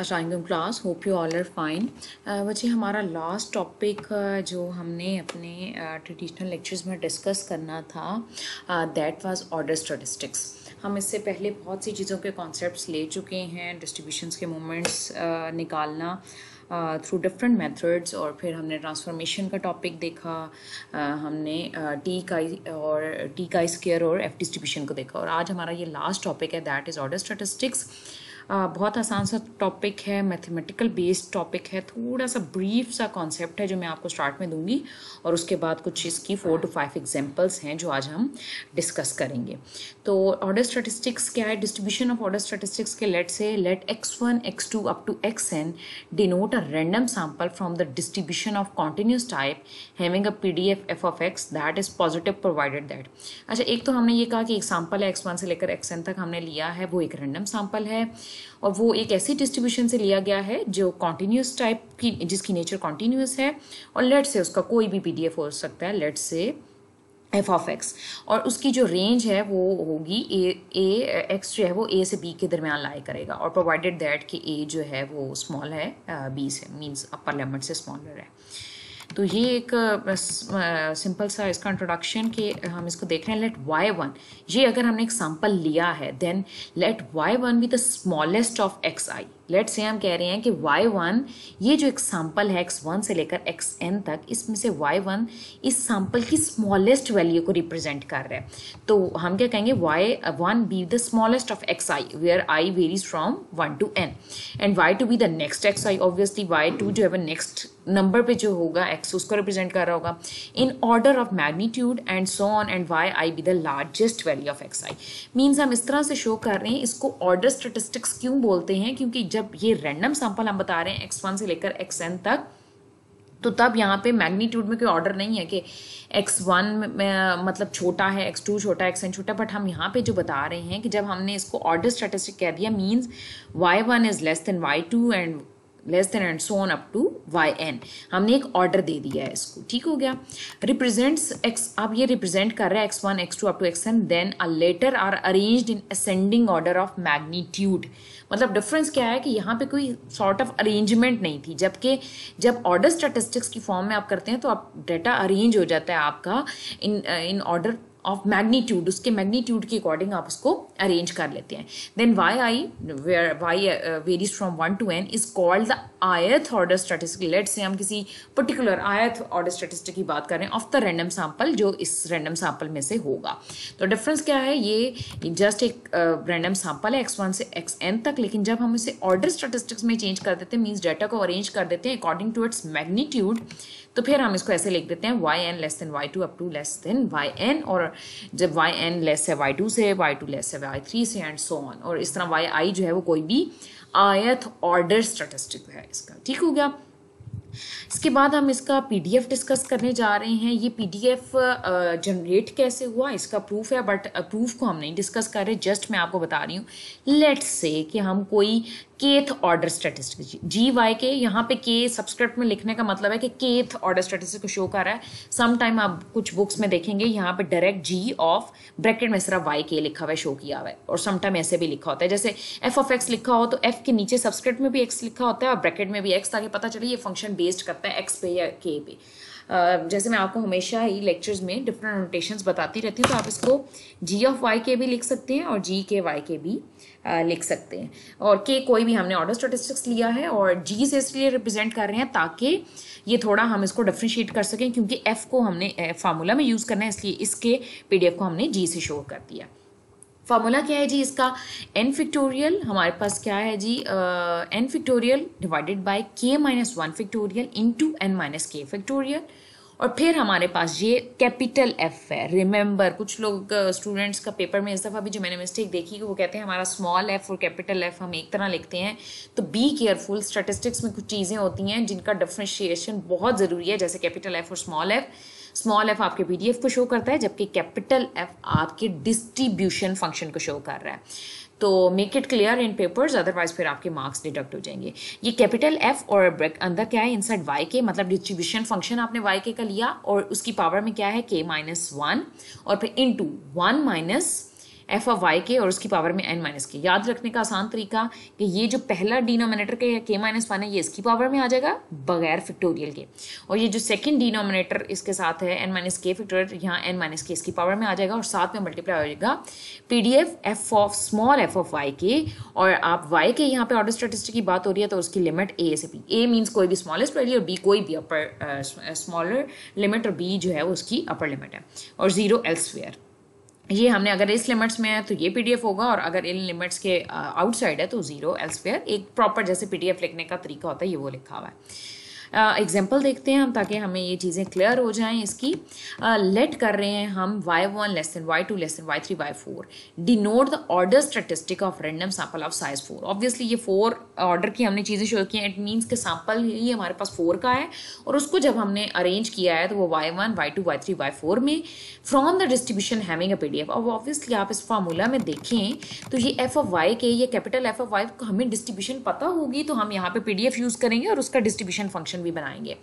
Aslam class hope you all are fine. बच्चे हमारा last topic जो हमने अपने ट्रेडिशनल लेक्चर्स में डिस्कस करना था दैट वाज ऑर्डर स्टेटिस्टिक्स हम इससे पहले बहुत सी चीज़ों के कॉन्सेप्ट्स ले चुके हैं डिस्ट्रीब्यूशंस के मोमेंट्स uh, निकालना थ्रू डिफरेंट मेथड्स और फिर हमने ट्रांसफॉर्मेशन का टॉपिक देखा uh, हमने टी uh, का और टी का स्केयर और एफ़ डिस्ट्रीब्यूशन को देखा। और आज हमारा ये लास्ट टॉपिक है दैट इज़ ऑर्डर स्टेटिस्टिक्स बहुत आसान सा टॉपिक है मैथमेटिकल बेस्ड टॉपिक है। थोड़ा सा ब्रीफ सा कॉन्सेप्ट है जो मैं आपको स्टार्ट में दूँगी और उसके बाद कुछ इसकी फोर टू फाइव एग्जांपल्स हैं जो आज हम डिस्कस करेंगे। तो ऑर्डर स्टेटिस्टिक्स क्या है? डिस्ट्रीब्यूशन ऑफ़ ऑर्डर स्टेटिस्टिक्स के let say let X one X two up to X N denote a random the distribution of continuous type having a P D F F of X that is positive provided that अच्छा एक तो हमने ये कहा कि एक sample है x one से लेकर एक्स एन तक हमने लिया है, वो एक रैंडम सैंपल है। और वो एक ऐसी डिस्ट्रीब्यूशन से लिया गया है जो कॉन्टीन्यूस टाइप की, जिसकी नेचर कॉन्टीन्यूस है और लेट से उसका कोई भी पीडीएफ हो सकता है लेट से एफ़ ऑफ़ एक्स और उसकी जो रेंज है वो होगी ए ए एक्स जो है वो ए से बी के दरमियान लाई करेगा और प्रोवाइडेड दैट कि ए जो है वो स्मॉल है बी से मीन्स अपर लिमिट से स्मॉलर है. तो ये एक सिंपल सा इसका इंट्रोडक्शन कि हम इसको देख रहे हैं लेट वाई वन ये अगर हमने एक सैंपल लिया है then let Y one be the smallest of X I let say हम कह रहे हैं कि वाई वन ये जो एक सैंपल है एक्स वन से लेकर एन तक, इसमें से वाई वन इस सैंपल की स्मॉलेस्ट वैल्यू को रिप्रेजेंट कर रहा है। तो हम क्या कहेंगे? Y one be the smallest of X I where I varies from one to N and Y two be the next X I obviously Y two जो है वो नेक्स्ट नंबर पे जो होगा एक्स उसको रिप्रेजेंट कर रहा होगा। In order of magnitude and so on and Y I be the largest value of X I हम इस तरह से शो कर रहे हैं, इसको ऑर्डर स्टेटिस्टिक्स क्यों बोलते हैं? क्योंकि जब ये रैंडम सैंपल हम बता रहे हैं एक्स वन से लेकर एक्स एन तक तो तब यहाँ पे मैग्नीट्यूड में कोई ऑर्डर नहीं है कि एक्स वन मतलब छोटा है एक्स टू छोटा एक्स एन छोटा बट हम यहाँ पे जो बता रहे हैं कि जब हमने इसको ऑर्डर स्टेटिस्टिक कह दिया means Y one is less than Y two and less than and so on up to Y N हमने एक ऑर्डर दे दिया है इसको, ठीक हो गया? रिप्रेजेंट्स एक्स आप ये रिप्रेजेंट कर रहे हैं X one X two up to X N then a letter are arranged in ascending order of magnitude मतलब डिफरेंस क्या है कि यहाँ पे कोई सॉर्ट ऑफ़ अरेंजमेंट नहीं थी। जबकि जब ऑर्डर स्टेटिस्टिक्स की फॉर्म में आप करते हैं तो आप डाटा अरेंज हो जाता है आपका in in order of magnitude उसके मैग्नीट्यूड के अकॉर्डिंग आप उसको अरेंज कर लेते हैं। Then Y I Y varies from one to N is called the ith order statistic let say हम किसी पर्टिकुलर आयथ ऑर्डर स्टेटिस्टिक की बात कर रहे हैं ऑफ़ द रैंडम सैंपल जो इस रैंडम सैंपल में से होगा। तो डिफरेंस क्या है? ये जस्ट एक रैंडम uh, सैंपल है एक्स वन से एक्स एन तक लेकिन जब हम इसे ऑर्डर स्टेटिस्टिक्स में चेंज कर देते हैं मीन्स डाटा को अरेंज कर देते हैं अकॉर्डिंग टू इट्स मैग्नीट्यूड तो फिर हम इसको ऐसे लिख देते हैं Y N less than Y two up to less than Y N और जब वाई एन लेस है वाई टू से वाई टू लेस है वाई थ्री से एंड सो ऑन और इस तरह वाई आई जो है, वो कोई भी आयत ऑर्डर स्टेटिस्टिक है इसका। ठीक हो गया? इसके बाद हम इसका पीडीएफ डिस्कस करने जा रहे हैं। ये पीडीएफ जनरेट कैसे हुआ? इसका प्रूफ है बट प्रूफ को हम नहीं डिस्कस कर रहे जस्ट मैं आपको बता रही हूँ। लेट्स से कि हम कोई kth order statistic G Y के यहाँ पे के सब्सक्रिप्ट में लिखने का मतलब है कि केथ ऑर्डर स्टेटिस्टिक को शो कर रहा है। सम टाइम आप कुछ बुक्स में देखेंगे, यहाँ पे डायरेक्ट जी ऑफ़ ब्रैकेट में सिर्फ़ वाई के लिखा हुआ है शो किया हुआ है। और सम टाइम ऐसे भी लिखा होता है, जैसे एफ़ ऑफ़ एक्स लिखा हो तो एफ़ के नीचे सब्सक्रिप्ट में भी एक्स लिखा होता है और ब्रैकेट में भी एक्स ताकि पता चले ये फ़ंक्शन बेस्ड करता है एक्स पे या के पे। जैसे मैं आपको हमेशा ही लेक्चर्स में डिफरेंट नोटेशंस बताती रहती हूँ तो आप इसको जी ऑफ़ वाई के भी लिख सकते हैं और जी के वाई के भी लिख सकते हैं। और के कोई भी हमने ऑर्डर स्टेटिस्टिक्स लिया है और जी से इसलिए रिप्रेजेंट कर रहे हैं ताकि ये थोड़ा हम इसको डिफ्रेंशिएट कर सकें, क्योंकि एफ़ को हमने फार्मूला में यूज़ करना है, इसलिए इसके पीडीएफ को हमने जी से शो कर दिया। फार्मूला क्या है जी इसका? एन फिक्टोरियल हमारे पास क्या है जी? N factorial divided by K minus one factorial into N minus K factorial और फिर हमारे पास ये कैपिटल एफ़ है। रिमेंबर कुछ लोग स्टूडेंट्स का पेपर में इस दफ़ा भी जो मैंने मिस्टेक देखी वो कहते हैं हमारा स्मॉल एफ़ और कैपिटल एफ़ हम एक तरह लिखते हैं तो बी केयरफुल स्टेटिस्टिक्स में कुछ चीज़ें होती हैं जिनका डिफ्रेंशिएशन बहुत ज़रूरी है, जैसे कैपिटल एफ़ और स्मॉल एफ़ स्मॉल एफ़ आपके पीडीएफ को शो करता है, जबकि कैपिटल एफ़ आपके डिस्ट्रीब्यूशन फ़ंक्शन को शो कर रहा है। तो make it clear in papers otherwise फिर आपके मार्क्स डिडक्ट हो जाएँगे। ये कैपिटल एफ़ और अंदर क्या है? इनसाइड वाई के मतलब डिस्ट्रीब्यूशन फ़ंक्शन आपने वाई के का लिया और उसकी पावर में क्या है? के माइनस वन और फिर into one minus F of Y K और उसकी पावर में एन माइनस के। याद रखने का आसान तरीका कि ये जो पहला डिनोमिनेटर के के माइनस वन है, ये इसकी पावर में आ जाएगा बगैर फिक्टोरियल के। और ये जो सेकंड डिनोमिनेटर इसके साथ है एन माइनस के फिक्टोरियल यहाँ एन माइनस के इसकी पावर में आ जाएगा और साथ में मल्टीप्लाई हो जाएगा P D F F of small F of Y K. और आप वाई के यहाँ पे ऑर्डर स्टेटिस्टिक की बात हो रही है तो उसकी लिमिट ए से बी ए मीन्स कोई भी स्मॉलेस्ट वैल्यू और बी कोई भी अपर स्मॉलर लिमिट और बी जो है उसकी अपर लिमिट है। और ज़ीरो एल्सवेयर ये हमने अगर इस लिमिट्स में है तो ये पीडीएफ होगा और अगर इन लिमिट्स के आउटसाइड है तो ज़ीरो एल्सवेयर एक प्रॉपर जैसे पीडीएफ लिखने का तरीका होता है, ये वो लिखा हुआ है। एग्ज़ाम्पल देखते हैं हम ताकि हमें ये चीज़ें क्लियर हो जाएँ इसकी। लेट uh, कर रहे हैं हम Y one less than Y two less than Y three Y four denote the order statistic of random sample of size four obviously ये फोर ऑर्डर की हमने चीज़ें शो की हैं। इट मीन्स के सैंपल ही हमारे पास फोर का है और उसको जब हमने अरेंज किया है तो वो Y one Y two Y three Y four में from the distribution having a P D F अब ऑब्वियसली आप इस फार्मूला में देखें तो ये एफ़ ऑफ़ वाई के ये कैपिटल एफ़ ऑफ़ वाई हमें डिस्ट्रीब्यूशन पता होगी तो हम यहाँ पे डी एफ़ यूज़ करेंगे और उसका डिस्ट्रीब्यूशन फ़ंक्शन भी बनाएँगे।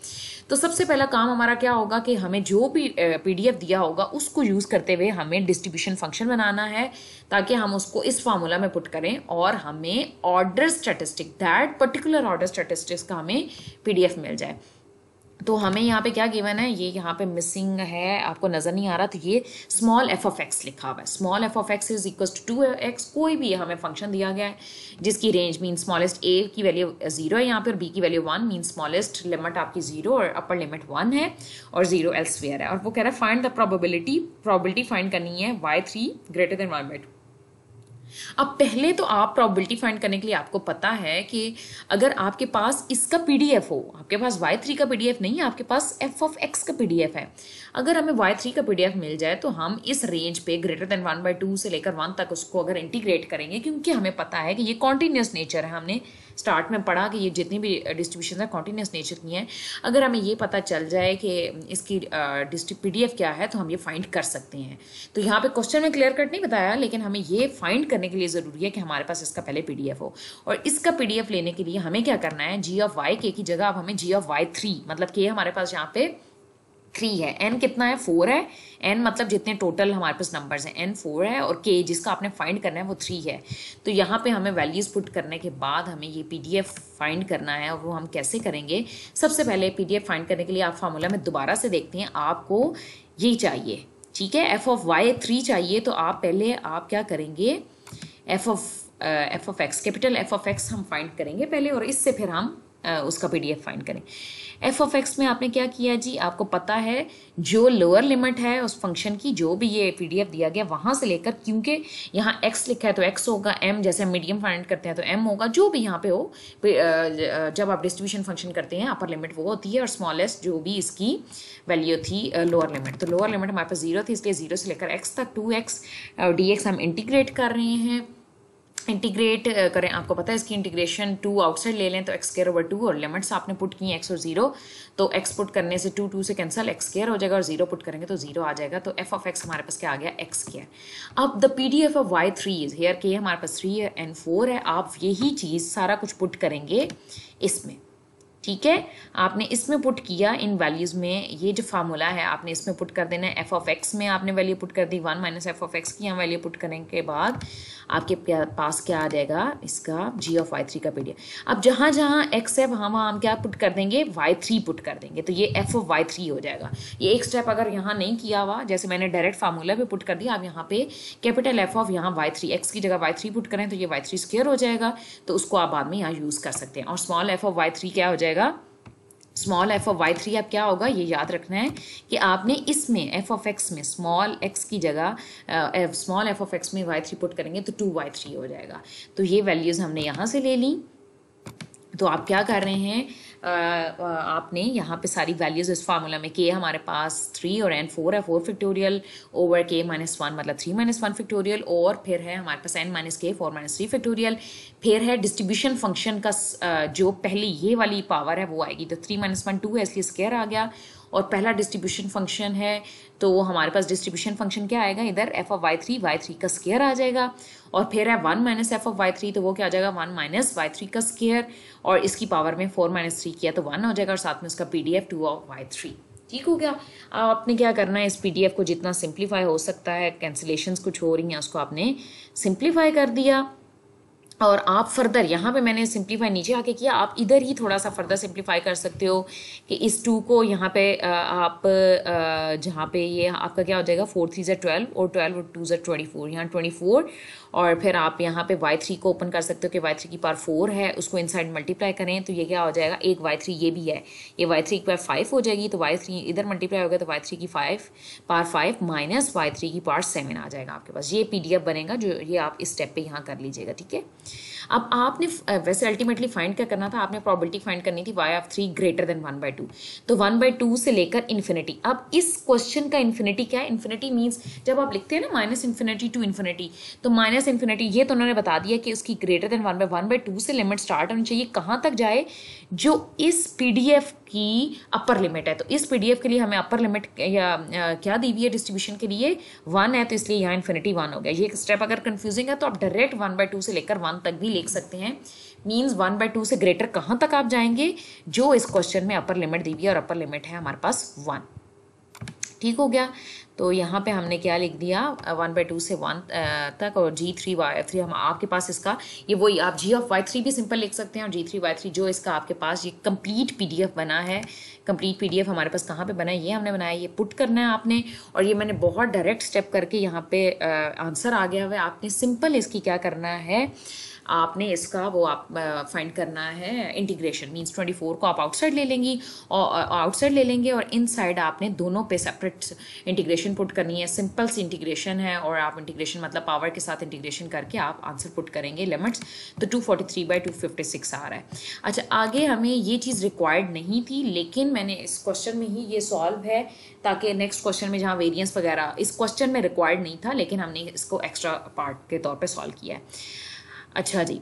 तो सबसे पहला काम हमारा क्या होगा कि हमें जो भी पीडीएफ दिया होगा, उसको यूज़ करते हुए हमें डिस्ट्रीब्यूशन फ़ंक्शन बनाना है, ताकि हम उसको इस फार्मूला में पुट करें और हमें order statistic that particular order statistics का हमें पीडीएफ मिल जाए। तो हमें यहाँ पे क्या गिवन है? ये यहाँ पे मिसिंग है, आपको नज़र नहीं आ रहा तो ये स्मॉल एफ़ ऑफ़ एक्स लिखा हुआ है। Small F of X is equal to two X कोई भी हमें फ़ंक्शन दिया गया है, जिसकी रेंज मीन स्मॉलेस्ट ए की वैल्यू ज़ीरो है यहाँ पे, और बी की value one mean smallest limit आपकी ज़ीरो और अपर लिमिट वन है, और ज़ीरो एल्सवेयर है। और वो कह रहा है find the probability probability find करनी है Y three greater than one by two अब पहले तो आप प्रॉबिलिटी फाइंड करने के लिए आपको पता है कि अगर आपके पास इसका पीडीएफ हो, आपके पास वाई थ्री का पीडीएफ नहीं है, आपके पास एफ़ ऑफ़ एक्स का पीडीएफ है। अगर हमें वाई थ्री का पीडीएफ मिल जाए तो हम इस रेंज पे greater than one by two से लेकर वन तक उसको अगर इंटीग्रेट करेंगे, क्योंकि हमें पता है कि ये कॉन्टीन्यूस नेचर है, हमने स्टार्ट में पढ़ा कि ये जितनी भी डिस्ट्रीब्यूशन है कॉन्टीन्यूस नेचर की हैं। अगर हमें ये पता चल जाए कि इसकी डिस्ट्री पी क्या है तो हम ये फाइंड कर सकते हैं। तो यहाँ पे क्वेश्चन में क्लियर कट नहीं बताया, लेकिन हमें ये फाइंड करने के लिए ज़रूरी है कि हमारे पास इसका पहले पीडीएफ हो। और इसका पी लेने के लिए हमें क्या करना है? जी ऑफ़ वाई के की जगह अब हमें जी ऑफ़ वाई थ्री मतलब के हमारे पास यहाँ पे थ्री है। एन कितना है? फोर है। एन मतलब जितने टोटल हमारे पास नंबर्स हैं एन फोर है और के जिसका आपने फाइंड करना है, वो थ्री है। तो यहाँ पे हमें वैल्यूज़ पुट करने के बाद हमें ये पीडीएफ फाइंड करना है और वो हम कैसे करेंगे? सबसे पहले पीडीएफ फाइंड करने के लिए आप फार्मूला में दोबारा से देखते हैं। आपको यही चाहिए, ठीक है? एफ़ ऑफ़ वाई थ्री चाहिए तो आप पहले आप क्या करेंगे? F of F of X capital F of X हम फाइंड करेंगे पहले और इससे फिर हम उसका पीडीएफ फाइंड करें। एफ़ ऑफ़ एक्स में आपने क्या किया जी? आपको पता है, जो लोअर लिमिट है, उस फ़ंक्शन की जो भी ये पीडीएफ दिया गया, वहाँ से लेकर, क्योंकि यहाँ एक्स लिखा है तो एक्स होगा एम जैसे मीडियम फाइंड करते हैं तो एम होगा, जो भी यहाँ पे हो जब आप डिस्ट्रीब्यूशन फ़ंक्शन करते हैं अपर लिमिट वो होती है और स्मॉलेस्ट जो भी इसकी वैल्यू थी लोअर लिमिट तो लोअर लिमिट हमारे पास ज़ीरो थी, इसलिए ज़ीरो से लेकर एक्स तक टू एक्स डी एक्स हम इंटीग्रेट कर रहे हैं। इंटीग्रेट करें, आपको पता है इसकी इंटीग्रेशन टू आउटसाइड ले लें तो एक्स केयर ओवर टू और लिमिट्स आपने पुट की एक्स और ज़ीरो तो एक्स पुट करने से टू टू से कैंसिल एक्स केयर हो जाएगा और ज़ीरो पुट करेंगे तो ज़ीरो आ जाएगा तो एफ़ ऑफ़ एक्स हमारे पास क्या आ गया? एक्स केयर अब the P D F of Y three is here K हमारे पास थ्री है एंड फोर है, आप यही चीज़ सारा कुछ पुट करेंगे इसमें. ठीक है? आपने इसमें पुट किया इन वैल्यूज़ में, ये जो फार्मूला है, आपने इसमें पुट कर देना है। एफ़ ऑफ़ एक्स में आपने वैल्यू पुट कर दी one minus F of X की यहाँ वैल्यू पुट करने के बाद आपके पास क्या आ जाएगा? इसका जी ऑफ़ वाई थ्री का पीडिया अब जहाँ जहाँ एक्स है, वहाँ वहाँ हम क्या पुट कर देंगे? वाई थ्री पुट कर देंगे। तो ये एफ़ ऑफ़ वाई थ्री हो जाएगा। ये एक स्टेप अगर यहाँ नहीं किया हुआ, जैसे मैंने डायरेक्ट फार्मूला पे पुट कर दिया आप यहाँ पे कैपिटल एफ़ ऑफ़ यहाँ वाई थ्री एक्स की जगह वाई थ्री पुट करें तो ये वाई थ्री स्क्र हो जाएगा। तो उसको आप बाद में यहाँ यूज़ कर सकते हैं। और small F of Y three क्या हो जाएगा? Small F of Y three अब क्या होगा? ये याद रखना है कि आपने इसमें एफ़ ऑफ़ एक्स में स्मॉल एक्स की जगह स्मॉल एफ़ ऑफ़ एक्स में वाई थ्री पुट करेंगे तो टू वाई थ्री हो जाएगा। तो ये वैल्यूज़ हमने यहाँ से ले ली। तो आप क्या कर रहे हैं? आपने यहाँ पे सारी वैल्यूज़ इस फार्मूला में के हमारे पास थ्री और एन फोर है four factorial over K minus one मतलब थ्री माइनस वन फिक्टोरियल और फिर है हमारे पास N minus K four minus three factorial फिर है डिस्ट्रीब्यूशन फ़ंक्शन का जो पहली ये वाली पावर है वो आएगी तो थ्री माइनस वन टू है, इसलिए स्केयर आ गया, और पहला डिस्ट्रीब्यूशन फ़ंक्शन है तो हमारे पास डिस्ट्रीब्यूशन फ़ंक्शन क्या आएगा, इधर F of Y three Y three का स्केयर आ जाएगा, और फिर है one minus F of Y three तो वो क्या आ जाएगा वन माइनस वाई थ्री का स्केयर और इसकी पावर में फोर माइनस थ्री किया तो वन हो जाएगा और साथ में उसका P D F two of Y three ठीक हो गया? आपने क्या करना है? इस पीडीएफ को जितना सिंप्लीफाई हो सकता है कैंसिलेशन कुछ हो रही हैं, उसको आपने सिंप्लीफाई कर दिया। और आप फर्दर यहाँ पे मैंने सिंप्लीफाई नीचे आके किया, आप इधर ही थोड़ा सा फर्दर सिंप्लीफाई कर सकते हो कि इस टू को यहाँ पे आप जहाँ पे ये आपका क्या हो जाएगा फोर थ्री ज़र ट्वेल्व और ट्वेल्व और टू ज़र ट्वेंटी फोर यहाँ ट्वेंटी फोर और फिर आप यहाँ पे वाई थ्री को ओपन कर सकते हो कि वाई थ्री की पार फोर है, उसको इनसाइड मल्टीप्लाई करें तो ये क्या हो जाएगा, एक वाई थ्री ये भी है, ये वाई थ्री की पार फाइव हो जाएगी तो वाई थ्री इधर मल्टीप्लाई होगा तो वाई थ्री की five power five minus y three की पार सेवन आ जाएगा आपके पास, ये पीडीएफ बनेगा जो ये आप इस स्टेप पे यहाँ कर लीजिएगा, ठीक है? अब आपने वैसे अल्टीमेटली फाइंड क्या करना था? आपने प्रॉबिलिटी फाइंड करनी थी Y of three greater than one by two तो वन बाई टू से लेकर इन्फिनिटी अब इस क्वेश्चन का इन्फिनिटी क्या है? इन्फिनिटी मीन्स जब आप लिखते हैं ना माइनस इन्फिनिटी टू इन्फिनिटी तो माइनस इन्फिनिटी ये तो उन्होंने बता दिया कि उसकी greater than one by one by two से लिमिट स्टार्ट होनी चाहिए। कहाँ तक जाए? जो इस पीडीएफ की अपर लिमिट है। तो इस पीडीएफ के लिए हमें अपर लिमिट या क्या दी हुई है डिस्ट्रीब्यूशन के लिए? वन है तो इसलिए यहाँ इन्फिनिटी वन हो गया। ये स्टेप अगर कंफ्यूजिंग है तो आप डायरेक्ट वन बाय टू से लेकर वन तक भी लिख सकते हैं। मीन्स वन बाय टू से ग्रेटर कहाँ तक आप जाएँगे? जो इस क्वेश्चन में अपर लिमिट दी हुई है और अपर लिमिट है हमारे पास वन ठीक हो गया? तो यहाँ पे हमने क्या लिख दिया? वन बाई टू से वन तक और जी थ्री वाई थ्री हम आपके पास इसका, ये वही आप जी ऑफ़ वाई थ्री भी सिंपल लिख सकते हैं और जी थ्री वाई थ्री जो इसका आपके पास ये कंप्लीट पीडीएफ बना है। कंप्लीट पीडीएफ हमारे पास कहाँ पे बना है? ये हमने बनाया, ये पुट करना है आपने और ये मैंने बहुत डायरेक्ट स्टेप करके यहाँ पे आंसर आ गया हुआ है। आपने सिंपल इसकी क्या करना है? आपने इसका वो आप फाइंड करना है इंटीग्रेशन मीन्स ट्वेंटी फोर को आप आउटसाइड ले लेंगी और आउटसाइड ले लेंगे और इन साइड आपने दोनों पे सेपरेट इंटीग्रेशन पुट करनी है। सिंपल सी इंटीग्रेशन है और आप इंटीग्रेशन मतलब पावर के साथ इंटीग्रेशन करके आप आंसर पुट करेंगे लिमिट्स तो two forty three by two fifty six आ रहा है। अच्छा आगे हमें ये चीज़ रिक्वायर्ड नहीं थी, लेकिन मैंने इस क्वेश्चन में ही ये सॉल्व है, ताकि नेक्स्ट क्वेश्चन में जहाँ वेरियंस वगैरह, इस क्वेश्चन में रिक्वायर्ड नहीं था, लेकिन हमने इसको एक्स्ट्रा पार्ट के तौर पर सॉल्व किया है। अच्छा जी।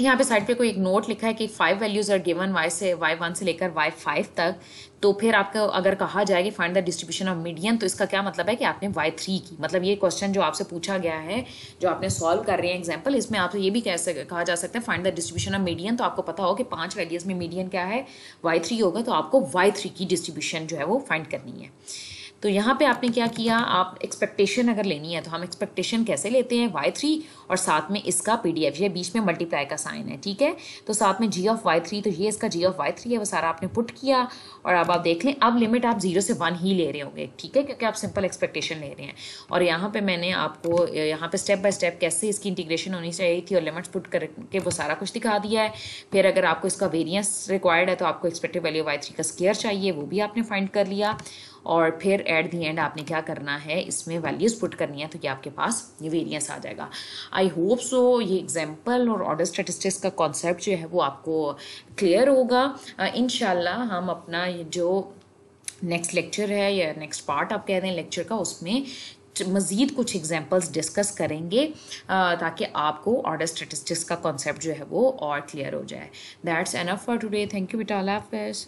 यहाँ पे साइड पे कोई एक नोट लिखा है कि five values are given Y से वाई वन से लेकर वाई फाइव तक। तो फिर आपको अगर कहा जाए कि find the distribution of median तो इसका क्या मतलब है कि आपने वाई थ्री की? मतलब ये क्वेश्चन जो आपसे पूछा गया है, जो आपने सॉल्व कर रहे हैं एग्ज़ाम्पल इसमें आपसे ये भी कह सक, कहा जा सकता है find the distribution of median तो आपको पता हो कि पाँच वैल्यूज़ में मीडियन क्या है? वाई थ्री होगा तो आपको वाई थ्री की डिस्ट्रीब्यूशन जो है वो फाइंड करनी है। तो यहाँ पे आपने क्या किया? आप एक्सपेक्टेशन अगर लेनी है तो हम एक्सपेक्टेशन कैसे लेते हैं? वाई थ्री और साथ में इसका पी डी एफ़ ये बीच में मल्टीप्लाई का साइन है, ठीक है? तो साथ में जी ऑफ़ वाई थ्री तो ये इसका जी ऑफ़ वाई थ्री है, वो सारा आपने पुट किया। और अब आप देख लें, अब लिमिट आप ज़ीरो से वन ही ले रहे होंगे, ठीक है? क्योंकि आप सिंपल एक्सपेक्टेशन ले रहे हैं। और यहाँ पर मैंने आपको यहाँ पर स्टेप बाय स्टेप कैसे इसकी इंटीग्रेशन होनी चाहिए थी और लिमिट्स पुट करके वो सारा कुछ दिखा दिया है। फिर अगर आपको इसका वेरियंस रिक्वायर्ड है तो आपको एक्सपेक्टेड वैल्यू वाई थ्री का स्केयर चाहिए, वो भी आपने फाइंड कर लिया। और फिर एट दी एंड आपने क्या करना है, इसमें वैल्यूज़ पुट करनी है तो ये आपके पास ये वेरियंस आ जाएगा। आई होप सो ये एग्ज़ाम्पल और ऑर्डर स्टेटिस्टिक्स का कॉन्सेप्ट जो है वो आपको क्लियर होगा। इन हम अपना जो नेक्स्ट लेक्चर है या नेक्स्ट पार्ट आप कह रहे हैं लेक्चर का, उसमें मज़ीद कुछ एग्जांपल्स डिस्कस करेंगे ताकि आपको ऑर्डर स्टेटिस्टिक्स का कॉन्सेप्ट जो है वो और क्लियर हो जाए। That's enough for today thank you बेटा. हाफिज़